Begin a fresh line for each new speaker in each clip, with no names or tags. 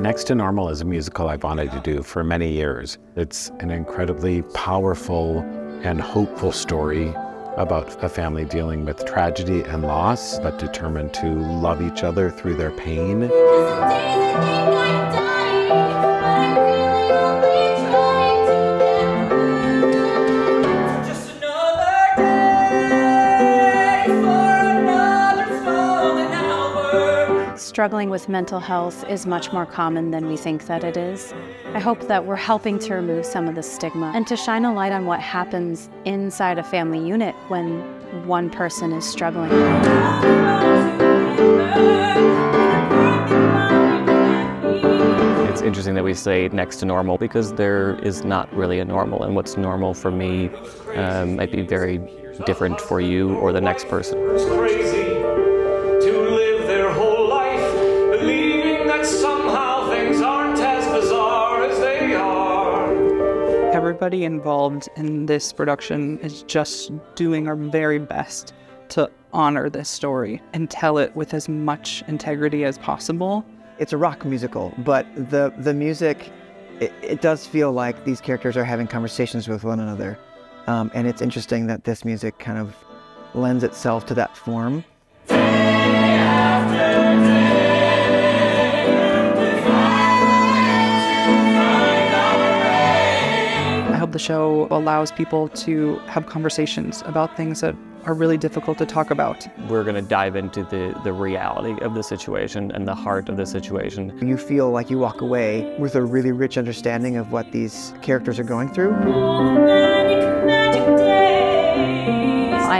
Next to Normal is a musical I've wanted to do for many years. It's an incredibly powerful and hopeful story about a family dealing with tragedy and loss, but determined to love each other through their pain.
Struggling with mental health is much more common than we think that it is. I hope that we're helping to remove some of the stigma and to shine a light on what happens inside a family unit when one person is struggling.
It's interesting that we say next to normal because there is not really a normal, and what's normal for me um, might be very different for you or the next person.
Everybody involved in this production is just doing our very best to honor this story and tell it with as much integrity as possible.
It's a rock musical, but the, the music, it, it does feel like these characters are having conversations with one another. Um, and it's interesting that this music kind of lends itself to that form.
Show allows people to have conversations about things that are really difficult to talk about.
We're going to dive into the, the reality of the situation and the heart of the situation.
You feel like you walk away with a really rich understanding of what these characters are going through.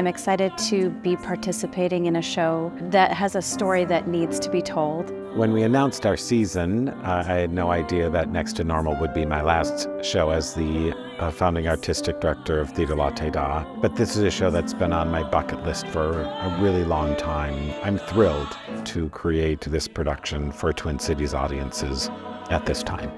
I'm excited to be participating in a show that has a story that needs to be told.
When we announced our season, uh, I had no idea that Next to Normal would be my last show as the uh, founding artistic director of Theater Latté Da. But this is a show that's been on my bucket list for a really long time. I'm thrilled to create this production for Twin Cities audiences at this time.